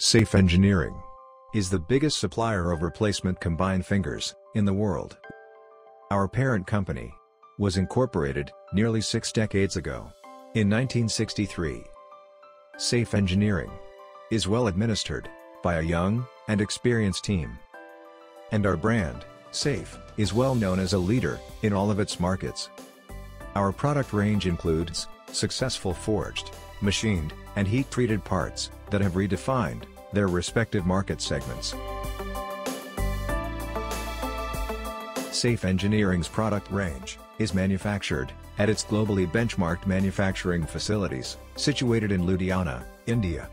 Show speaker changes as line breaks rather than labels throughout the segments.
Safe Engineering is the biggest supplier of replacement combined fingers in the world. Our parent company was incorporated nearly six decades ago, in 1963. Safe Engineering is well administered by a young and experienced team. And our brand, Safe, is well known as a leader in all of its markets. Our product range includes successful forged, machined, and heat-treated parts that have redefined their respective market segments. Safe Engineering's product range is manufactured at its globally benchmarked manufacturing facilities, situated in Ludhiana, India.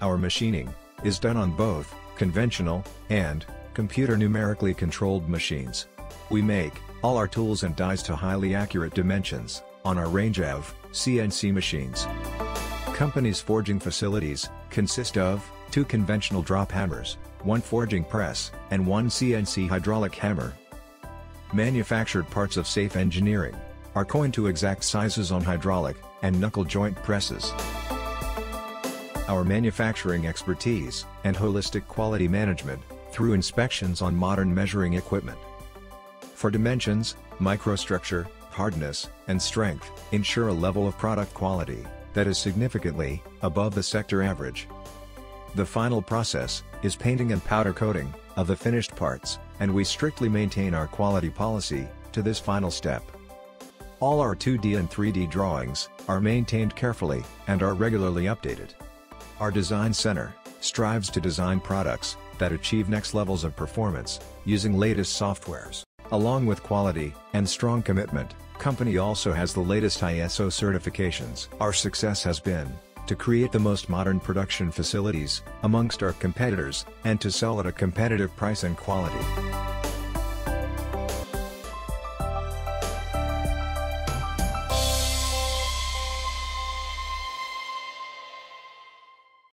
Our machining is done on both conventional and computer numerically controlled machines. We make all our tools and dies to highly accurate dimensions on our range of CNC machines. Company's forging facilities consist of two conventional drop hammers, one forging press, and one CNC hydraulic hammer. Manufactured parts of Safe Engineering are coined to exact sizes on hydraulic and knuckle joint presses. Our manufacturing expertise and holistic quality management through inspections on modern measuring equipment. For dimensions, microstructure, hardness, and strength, ensure a level of product quality that is significantly above the sector average. The final process is painting and powder coating of the finished parts, and we strictly maintain our quality policy to this final step. All our 2D and 3D drawings are maintained carefully and are regularly updated. Our design center strives to design products that achieve next levels of performance using latest softwares. Along with quality and strong commitment, company also has the latest ISO certifications. Our success has been to create the most modern production facilities amongst our competitors and to sell at a competitive price and quality.